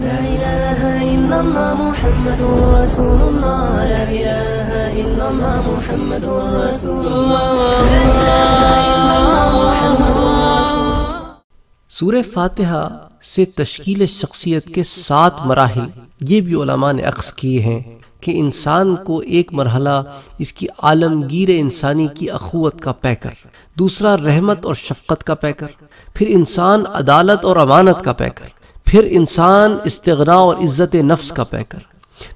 لا إله إلا الله محمد رسول الله. لا إله إلا الله محمد رسول الله. لا إله إلا الله محمد رسول سورہ فاتحہ سے تشکیل شخصیت کے سات مراحل. یہ بھی علماء نے عکس کیے ہیں کہ انسان کو ایک مرحلہ اس کی عالمگیر انسانی کی اخوت کا پیکر، دوسرا رحمت اور شفقت کا پیکر، پھر انسان عدالت اور امانت کا پیکر۔ پھر انسان استغنا اور عزت نفس کا پیکر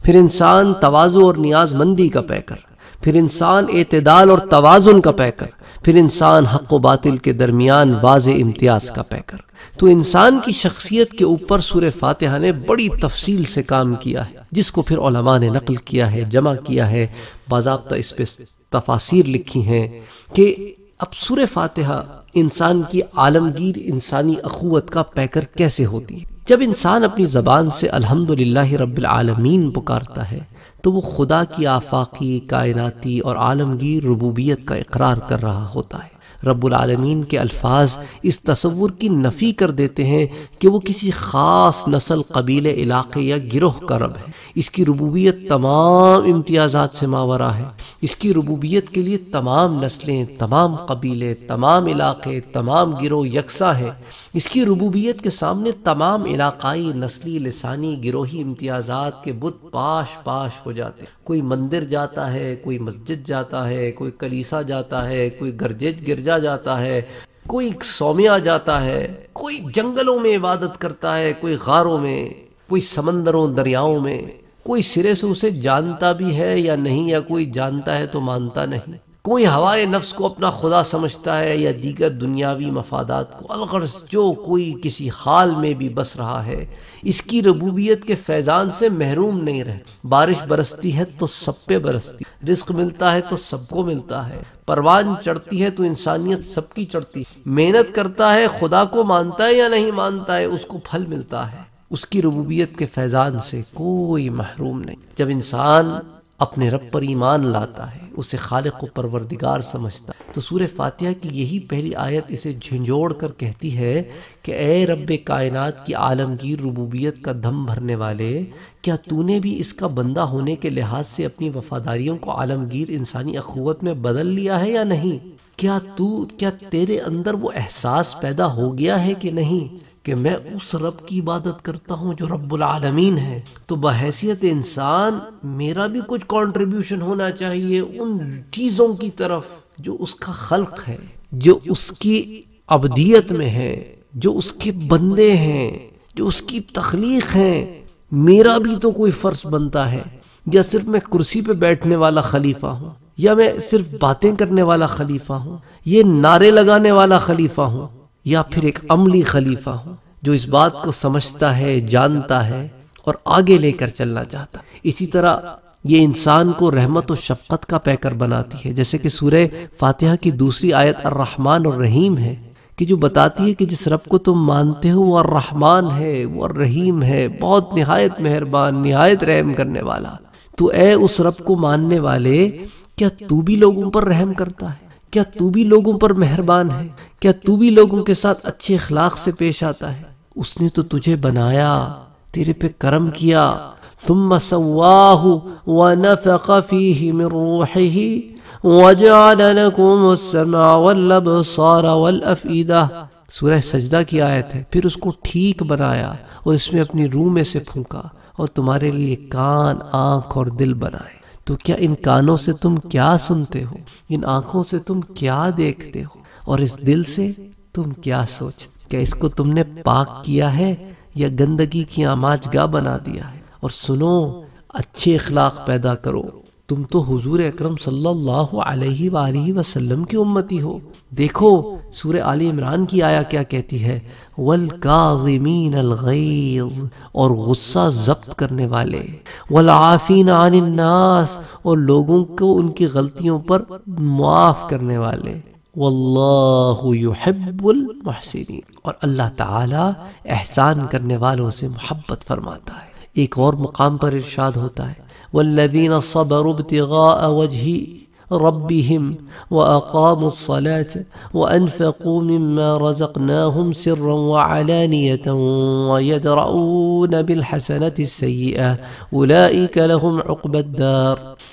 پھر انسان توازو اور نیاز مندی کا پیکر پھر انسان اعتدال اور توازن کا پیکر پھر انسان حق و باطل کے درمیان واضح امتیاز کا پیکر تو انسان کی شخصیت کے اوپر سورہ فاتحہ نے بڑی تفصیل سے کام کیا ہے، جس کو پھر علماء نے نقل کیا ہے، جمع کیا ہے، باضابطہ اس پہ تفاصیر لکھی ہیں کہ اب سورہ فاتحہ انسان کی عالمگیر انسانی اخوت کا پیکر کیسے ہوتی ہے۔ جب انسان اپنی زبان سے الحمدللہ رب العالمین پکارتا ہے، تو وہ خدا کی آفاقی، کائناتی اور عالمگیر ربوبیت کا اقرار کر رہا ہوتا ہے۔ رب العالمین کے الفاظ اس تصور کی نفی کر دیتے ہیں کہ وہ کسی خاص نسل قبیل علاقے یا گروہ کا رب ہے۔ اس کی ربوبیت تمام امتیازات سے ماورا ہے۔ اس کی ربوبیت کے لیے تمام نسلیں، تمام قبیلے، تمام علاقے، تمام گروہ، یکساں ہیں اس کی ربوبیت کے سامنے تمام علاقائی، نسلی، لسانی، گروہی امتیازات کے بت پاش پاش ہو جاتے ہیں۔ کوئی مندر جاتا ہے، کوئی مسجد جاتا ہے، کوئی کلیسا جاتا ہے، کوئی گرجج گرجا جاتا ہے، کوئی سومیا جاتا ہے، کوئی جنگلوں میں عبادت کرتا ہے، کوئی غاروں میں، کوئی سمندروں، دریاؤں میں، کوئی سرے سے اسے جانتا بھی ہے یا نہیں، یا کوئی جانتا ہے تو مانتا نہیں۔ کوئی ہوائے نفس کو اپنا خدا سمجھتا ہے یا دیگر دنیاوی مفادات کو، الغرض جو کوئی کسی حال میں بھی بس رہا ہے، اس کی ربوبیت کے فیضان سے محروم نہیں رہتا۔ بارش برستی ہے تو سب پہ برستی، رزق ملتا ہے تو سب کو ملتا ہے۔ پروان چڑھتی ہے تو انسانیت سب کی چڑھتی ہے۔ محنت کرتا ہے خدا کو مانتا ہے یا نہیں مانتا ہے، اس کو پھل ملتا ہے۔ اس کی ربوبیت کے فیضان سے کوئی محروم نہیں۔ جب انسان اپنے رب پر ایمان لاتا ہے اسے خالق و پروردگار سمجھتا۔ تو سورہ فاتحہ کی یہی پہلی آیت اسے جھنجوڑ کر کہتی ہے کہ اے رب کائنات کی عالمگیر ربوبیت کا دھم بھرنے والے، کیا تو نے بھی اس کا بندہ ہونے کے لحاظ سے اپنی وفاداریوں کو عالمگیر انسانی اخوت میں بدل لیا ہے یا نہیں؟ کیا تو، کیا تیرے اندر وہ احساس پیدا ہو گیا ہے کہ نہیں؟ کہ میں اس رب کی عبادت کرتا ہوں جو رب العالمین ہے۔ تو بحیثیت انسان، میرا بھی کچھ کانٹریبیوشن ہونا چاہیے ان چیزوں کی طرف جو اس کا خلق ہے، جو اس کی ابدیت میں ہے، جو اس کے بندے ہیں، جو اس کی تخلیق ہیں۔ میرا بھی تو کوئی فرض بنتا ہے۔ یا صرف میں کرسی پہ بیٹھنے والا خلیفہ ہوں، یا میں صرف باتیں کرنے والا خلیفہ ہوں، یہ نعرے لگانے والا خلیفہ ہوں۔ یا پھر ایک عملی خلیفہ ہوں جو اس بات کو سمجھتا ہے، جانتا ہے اور آگے لے کر چلنا چاہتا۔ اسی طرح یہ انسان کو رحمت و شفقت کا پیکر بناتی ہے۔ جیسے کہ سورہ فاتحہ کی دوسری آیت الرحمن الرحیم ہے کہ جو بتاتی ہے کہ جس رب کو تم مانتے ہو، وہ الرحمن ہے، وہ الرحیم ہے، بہت نہایت مہربان، نہایت رحم کرنے والا۔ تو اے اس رب کو ماننے والے، کیا تو بھی لوگوں پر رحم کرتا ہے؟ کیا تو بھی لوگوں پر مہربان ہے؟ کیا تو بھی لوگوں کے ساتھ اچھے اخلاق سے پیش آتا ہے؟ اس نے تو تجھے بنایا، تیرے پہ کرم کیا۔ ثم سواہ ونفق فیہ من روحہ وجعل لکم السمع والابصار والافئدہ۔ سورہ سجدہ کی آیت ہے، پھر اس کو ٹھیک بنایا اور اس میں اپنی روح میں سے پھونکا اور تمہارے لیے کان، آنکھ اور دل بنائے۔ تو کیا ان کانوں سے تم کیا سنتے ہو؟ ان آنکھوں سے تم کیا دیکھتے ہو؟ اور اس دل سے تم کیا سوچ کیا اس کو تم نے پاک کیا ہے یا گندگی کی آماج گاہ بنا دیا ہے؟ اور سنو، اچھے اخلاق پیدا کرو۔ تم تو حضور اکرم صلی اللہ علیہ وآلہ وسلم کی امتی ہو۔ دیکھو، سورہ آل عمران کی آیا کیا کہتی ہے؟ والکاظمین الغیظ اور غصہ ضبط کرنے والے۔ والعافین عن الناس اور لوگوں کو ان کی غلطیوں پر معاف کرنے والے۔ واللہ یحب المحسنین اور اللہ تعالی احسان کرنے والوں سے محبت فرماتا ہے۔ ایک اور مقام پر ارشاد ہوتا ہے۔ والذين صبروا ابتغاء وجه ربهم وأقاموا الصلاة وأنفقوا مما رزقناهم سرا وعلانية ويدرؤون بالحسنة السيئة. أولئك لهم عقبى الدار.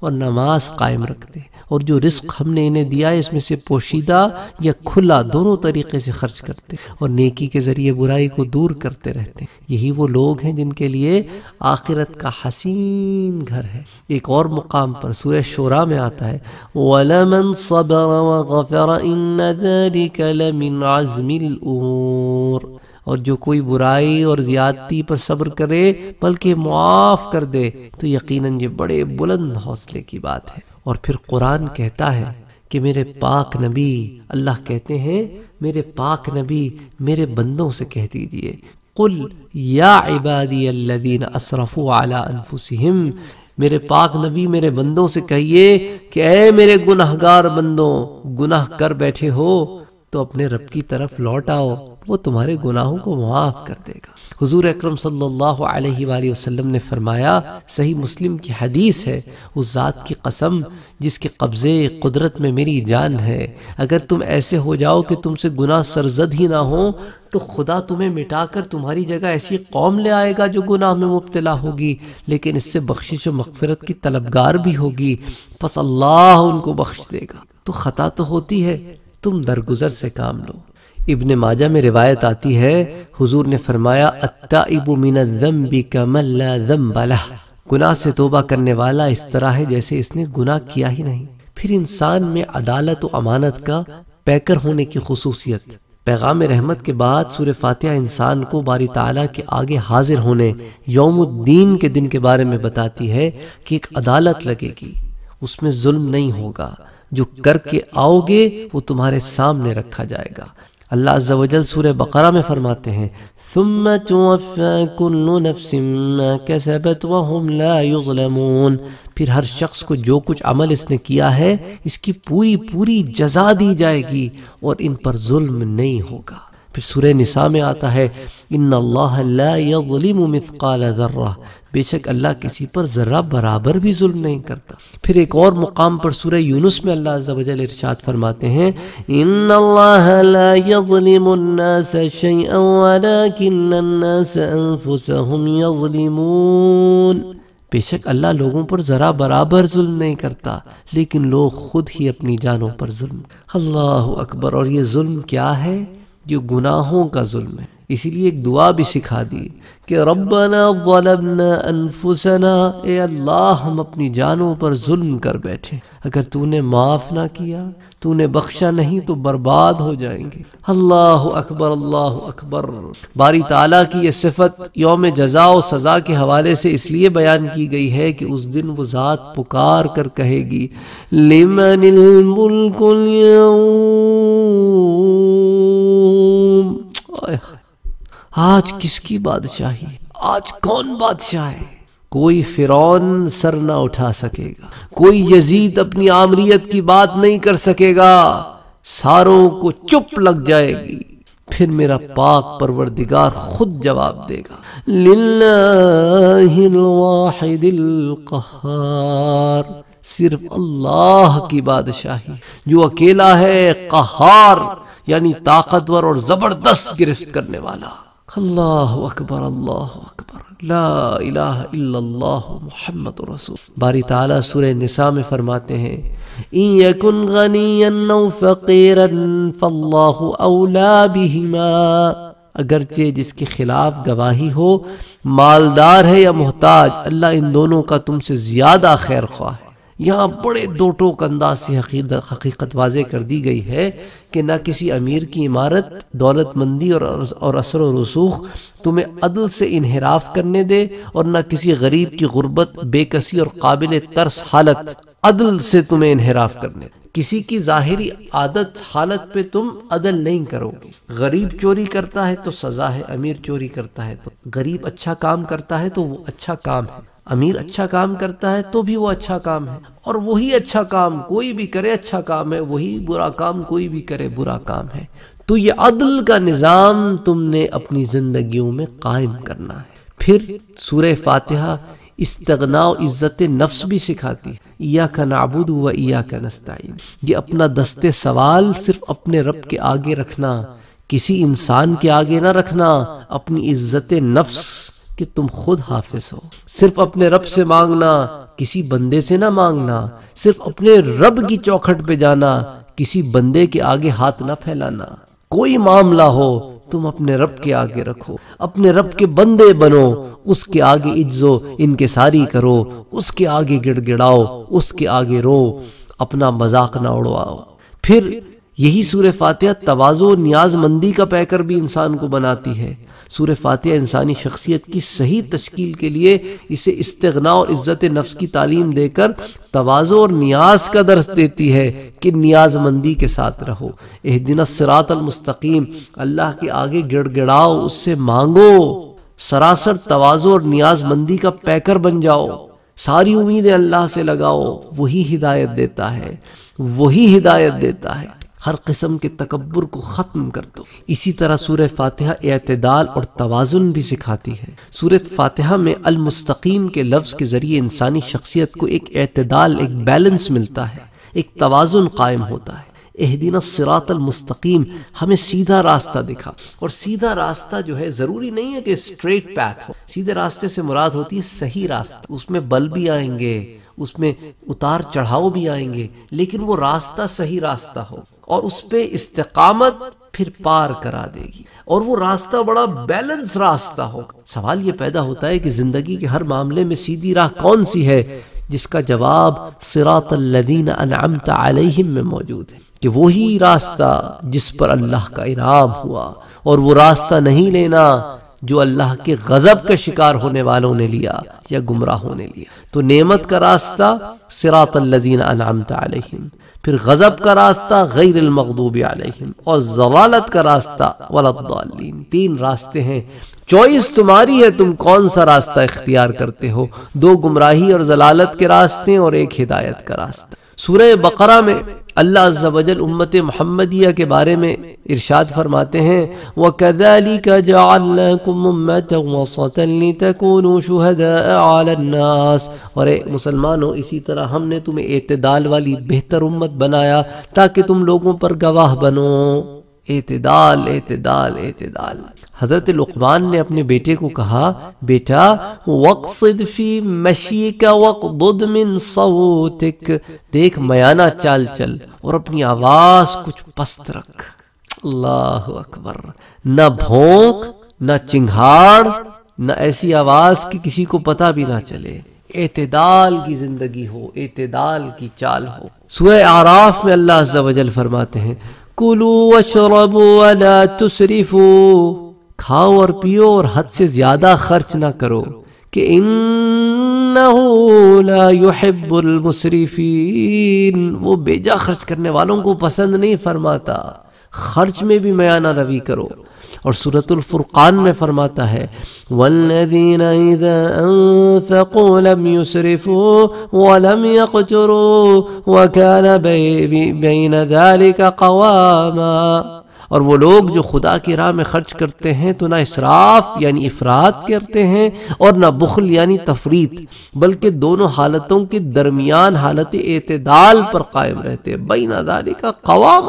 اور نماز قائم رکھتے ہیں اور جو رزق ہم نے انہیں دیا ہے، اس میں سے پوشیدہ یا کھلا دونوں طریقے سے خرچ کرتے ہیں اور نیکی کے ذریعے برائی کو دور کرتے رہتے ہیں۔ یہی وہ لوگ ہیں جن کے لیے آخرت کا حسین گھر ہے۔ ایک اور مقام پر سورہ شورا میں آتا ہے، وَلَمَنْ صَبَرَ وَغَفَرَ إِنَّ ذَلِكَ لَمِنْ عَزْمِ الْأُمُورِ۔ اور جو کوئی برائی اور زیادتی پر صبر کرے، بلکہ معاف کر دے، تو یقیناً یہ بڑے بلند حوصلے کی بات ہے۔ اور پھر قرآن کہتا ہے کہ میرے پاک نبی اللہ کہتے ہیں، میرے پاک نبی میرے بندوں سے کہہ دیجیے۔ قل یا عبادی الذین اسرفوا علی انفسہم، میرے پاک نبی میرے بندوں سے کہیے کہ اے میرے گناہگار بندوں، گناہ کر بیٹھے ہو تو اپنے رب کی طرف لوٹ آؤ، وہ تمہارے گناہوں کو معاف کر دے گا۔ حضور اکرم صلی اللہ علیہ وآلہ وسلم نے فرمایا، صحیح مسلم کی حدیث ہے، اس ذات کی قسم جس کے قبضے قدرت میں میری جان ہے۔ اگر تم ایسے ہو جاؤ کہ تم سے گناہ سرزد ہی نہ ہو تو خدا تمہیں مٹا کر تمہاری جگہ ایسی قوم لے آئے گا جو گناہ میں مبتلا ہوگی۔ لیکن اس سے بخشش و مغفرت کی طلبگار بھی ہوگی۔ پس اللہ ان کو بخش دے گا۔ تو خطا تو ہوتی ہے، تم درگزر سے کام لو۔ ابن ماجہ میں روایت آتی ہے، حضور نے فرمایا، التائب من الذنب کمن لا ذنب لہ۔ گناہ سے توبہ کرنے والا اس طرح ہے جیسے اس نے گناہ کیا ہی نہیں۔ پھر انسان میں عدالت و امانت کا پیکر ہونے کی خصوصیت۔ پیغام رحمت کے بعد سورہ فاتحہ انسان کو باری تعالیٰ کے آگے حاضر ہونے، یوم الدین کے دن کے بارے میں بتاتی ہے کہ ایک عدالت لگے گی۔ اس میں ظلم نہیں ہوگا۔ جو کر کے آؤ گے، وہ تمہارے سامنے رکھا جائے گا۔ اللہ عز و جل سورہ بقرہ میں فرماتے ہیں، ثم توفى كل نفس ما كسبت وهم لا يظلمون۔ پھر ہر شخص کو جو کچھ عمل اس نے کیا ہے، اس کی پوری پوری جزا دی جائے گی اور ان پر ظلم نہیں ہوگا۔ پھر سورہ نساء میں آتا ہے ان اللہ لا يظلم مثقال ذرہ بے شک اللہ کسی پر ذرہ برابر بھی ظلم نہیں کرتا۔ پھر ایک اور مقام پر سورہ یونس میں اللہ عز و جل ارشاد فرماتے ہیں ان اللہ لا يظلم الناس شيئا ولكن الناس انفسهم يظلمون۔ بے شک اللہ لوگوں پر ذرا برابر ظلم نہیں کرتا، لیکن لوگ خود ہی اپنی جانوں پر ظلم۔ اللہ اکبر، اور یہ ظلم کیا ہے؟ جو گناہوں کا ظلم ہے۔ اسی لیے ایک دعا بھی سکھا دی کہ ربنا ظلمنا انفسنا، اے اللہ، ہم اپنی جانوں پر ظلم کر بیٹھے۔ اگر تو نے معاف نہ کیا، تو نے بخشا نہیں، تو برباد ہو جائیں گے۔ اللہ اکبر اللہ اکبر۔ باری تعالیٰ کی یہ صفت یوم جزا و سزا کے حوالے سے اس لیے بیان کی گئی ہے کہ اس دن وہ ذات پکار کر کہے گی، لمن الملک اليوم؟ آج کس کی بادشاہی آج کون بادشاہ ہے؟ کوئی فرعون سر نہ اٹھا سکے گا۔ کوئی یزید اپنی آمریت کی بات نہیں کر سکے گا۔ ساروں کو چپ لگ جائے گی۔ پھر میرا پاک پروردگار خود جواب دے گا۔ للہ الواحد القہار۔ صرف اللہ کی بادشاہی۔ جو اکیلا ہے قہار یعنی طاقتور اور زبردست گرفت کرنے والا۔ اللہ اکبر اللہ اکبر لا الہ الا اللہ محمد رسول باری تعالیٰ سورہ نساء میں فرماتے ہیں ان یکن غنیا أو فقیرا فاللہ اولا بہما اگرچہ جس کے خلاف گواہی ہو مالدار ہے یا محتاج اللہ ان دونوں کا تم سے زیادہ خیر خواہ ہے یہاں بڑے دو ٹوک انداز سے حقیقت واضح کر دی گئی ہے کہ نہ کسی امیر کی عمارت، دولت مندی اور اثر و رسوخ تمہیں عدل سے انحراف کرنے دے اور نہ کسی غریب کی غربت، بے کسی اور قابل ترس حالت عدل سے تمہیں انحراف کرنے دے۔ کسی کی ظاہری عادت حالت پہ تم عدل نہیں کرو گے۔ غریب چوری کرتا ہے تو سزا ہے، امیر چوری کرتا ہے تو غریب اچھا کام کرتا ہے تو وہ اچھا کام ہے۔ امیر اچھا کام کرتا ہے تو بھی وہ اچھا کام ہے، اور وہی اچھا کام کوئی بھی کرے اچھا کام ہے، وہی برا کام کوئی بھی کرے برا کام ہے۔ تو یہ عدل کا نظام تم نے اپنی زندگیوں میں قائم کرنا ہے۔ پھر سورہ فاتحہ استغنا و عزت نفس بھی سکھاتی ہے۔ یا کا نابود و یا کا نستعین۔ یہ اپنا دست سوال صرف اپنے رب کے آگے رکھنا، کسی انسان کے آگے نہ رکھنا، اپنی عزت نفس کہ تم خود حافظ ہو۔ صرف اپنے رب سے مانگنا، کسی بندے سے نہ مانگنا۔ صرف اپنے رب کی چوکھٹ پہ جانا، کسی بندے کے آگے ہاتھ نہ پھیلانا۔ کوئی معاملہ ہو، تم اپنے رب کے آگے رکھو۔ اپنے رب کے بندے بنو، اس کے آگے عجزو ان کے ساری کرو۔ اس کے آگے گڑ گڑاؤ، اس کے آگے رو۔ اپنا مذاق نہ اڑواؤ۔ پھر یہی سور فاتحہ توازو نیاز مندی کا پیکر بھی انسان کو بناتی ہے۔ سور فاتحہ انسانی شخصیت کی صحیح تشکیل کے لیے اسے استغنا اور عزت نفس کی تعلیم دے کر توازو اور نیاز کا درس دیتی ہے کہ نیاز مندی کے ساتھ رہو۔ اہدنا الصراط المستقیم، اللہ کے آگے گڑ گڑاؤ، اس سے مانگو۔ سراسر توازو اور نیاز مندی کا پیکر بن جاؤ۔ ساری امیدیں اللہ سے لگاؤ، وہی ہدایت دیتا ہے۔ وہی ہدایت دیتا ہے۔ ہر قسم کے تکبر کو ختم کر دو۔ اسی طرح سورہ فاتحہ اعتدال اور توازن بھی سکھاتی ہے۔ سورہ فاتحہ میں المستقیم کے لفظ کے ذریعے انسانی شخصیت کو ایک اعتدال، ایک بیلنس ملتا ہے، ایک توازن قائم ہوتا ہے۔ اہدین الصراط المستقیم، ہمیں سیدھا راستہ دکھا۔ اور سیدھا راستہ جو ہے، ضروری نہیں ہے کہ سٹریٹ پیتھ ہو۔ سیدھے راستے سے مراد ہوتی ہے صحیح راستہ۔ اس میں بل بھی آئیں گے۔ اس میں اتار چڑھاؤ بھی آئیں گے، لیکن وہ راستہ صحیح راستہ ہو اور اس پہ استقامت پھر پار کرا دے گی۔ اور وہ راستہ بڑا بیلنس راستہ ہوگا سوال یہ پیدا ہوتا ہے کہ زندگی کے ہر معاملے میں سیدھی راہ کون سی ہے، جس کا جواب صراط الذین انعمت علیہم میں موجود ہے۔ کہ وہی راستہ جس پر اللہ کا انعام ہوا اور وہ راستہ نہیں لینا جو اللہ کے غضب کا شکار ہونے والوں نے لیا یا گمراہ ہونے لیا۔ تو نعمت کا راستہ صراط الذین انعمت علیہم، پھر غضب کا راستہ غیر المغضوب علیہم، اور ضلالت کا راستہ ولدالین تین راستے ہیں۔ چوائس تمہاری ہے تم کون سا راستہ اختیار کرتے ہو۔ دو گمراہی اور ضلالت کے راستے اور ایک ہدایت کا راستہ۔ سورہ بقرہ میں اللہ عز و جل امت محمدیہ کے بارے میں ارشاد فرماتے ہیں، وَكَذَلِكَ جَعَلْنَاكُمْ أُمَّةً وَسَطًا لِتَكُونُوا شُهَدَاءَ عَلَى النَّاسِ۔ اور اے مسلمانوں، اسی طرح ہم نے تمہیں اعتدال والی بہتر امت بنایا تاکہ تم لوگوں پر گواہ بنو۔ اعتدال اعتدال اعتدال۔ حضرت لقمان نے اپنے بیٹے کو کہا، بیٹا، وقصد فی مشیک وقضد من صوتک. دیکھ میانہ چال چل اور اپنی آواز کچھ پست رکھ۔ اللہ اکبر۔ نہ بھونک، نہ چنگھاڑ، نہ ایسی آواز کی کسی کو پتا بھی نہ چلے۔ اعتدال کی زندگی ہو، اعتدال کی چال ہو۔ سورہ آراف میں اللہ عز و جل فرماتے ہیں کلو وشربوا ولا تسرفوا کھاؤ اور پیو اور حد سے زیادہ خرچ نہ کرو کہ انہو لا يحب المصرفین وہ بیجا خرچ کرنے والوں کو پسند نہیں فرماتا۔ خرچ میں بھی میانہ روی کرو۔ اور سورة الفرقان میں فرماتا ہے، وَالَّذِينَ إِذَا أَنفَقُوا لَمْ يُسْرِفُوا وَلَمْ يَقْتُرُوا وَكَانَ بَيْنَ ذَلِكَ قَوَامًا۔ اور وہ لوگ جو خدا کی راہ میں خرچ کرتے ہیں تو نہ اسراف یعنی افراد کرتے ہیں اور نہ بخل یعنی تفریط، بلکہ دونوں حالتوں کے درمیان حالت اعتدال پر قائم رہتے ہیں۔ بین ذالک قوام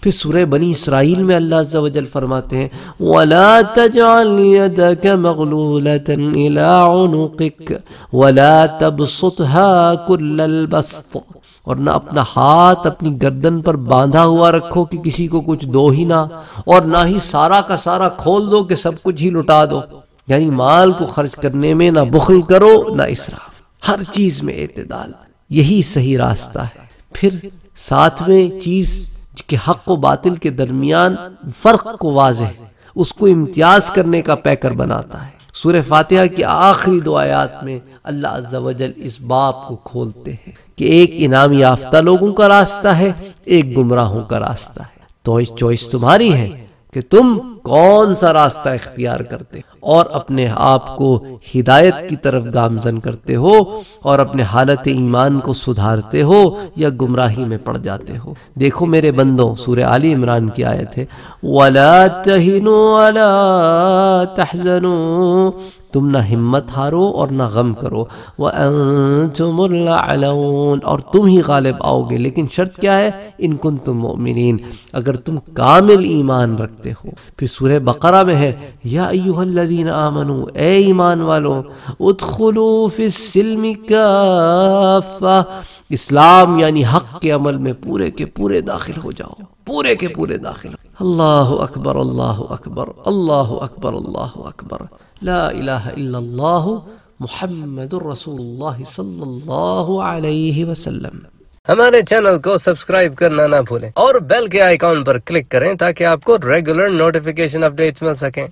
پھر سورہ بنی اسرائیل میں اللہ عز و جل فرماتے ہیں، وَلَا تَجْعَلْ يَدَكَ مَغْلُولَةً إِلَىٰ عُنُقِكَ وَلَا تَبْسُطْهَا كُلَّ الْبَسْطِ۔ اور نہ اپنا ہاتھ اپنی گردن پر باندھا ہوا رکھو کہ کسی کو کچھ دو ہی نہ، اور نہ ہی سارا کا سارا کھول دو کہ سب کچھ ہی لٹا دو۔ یعنی مال کو خرچ کرنے میں نہ بخل کرو، نہ اسراف۔ ہر چیز میں اعتدال۔ یہی صحیح راستہ ہے۔ پھر ساتویں چیز کہ حق و باطل کے درمیان فرق کو واضح، اس کو امتیاز کرنے کا پیکر بناتا ہے۔ سورہ فاتحہ کی آخری دو آیات میں اللہ عز و جل اس باپ کو کھولتے ہیں کہ ایک انعام یافتہ لوگوں کا راستہ ہے، ایک گمراہوں کا راستہ ہے۔ تو چوائس تمہاری ہے کہ تم کون سا راستہ اختیار کرتے اور اپنے آپ کو ہدایت کی طرف گامزن کرتے ہو اور اپنے حالت ایمان کو سدھارتے ہو یا گمراہی میں پڑ جاتے ہو۔ دیکھو میرے بندوں، سورہ علی عمران کی آیت ہے۔ وَلَا تَهِنُوا وَلَا تَحْزَنُوا۔ تم نہ ہمت ہارو اور نہ غم کرو۔ وَأَنتُمُ الْعَلَوْنَ اور تم ہی غالب آؤ گے۔ لیکن شرط کیا ہے؟ ان کن تم مؤمنین اگر تم کامل ایمان رکھتے ہو۔ پھر سورہ بقرہ میں ہے یا ایوہ الذین آمنو اے ایمان والو ادخلوا فی السلم کافہ اسلام یعنی حق کے عمل میں پورے کے پورے داخل ہو جاؤ پورے کے پورے داخل اللہ اکبر اللہ اکبر اللہ اکبر اللہ اکبر لا الہ الا اللہ محمد الرسول ہمارے چینل کو سبسکرائب کرنا نہ بھولیں اور بیل کے آئیکن پر کلک کریں تاکہ آپ کو ریگولر نوٹیفیکیشن اپڈیٹس مل سکیں۔